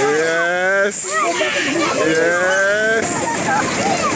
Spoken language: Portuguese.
Yes. Yes.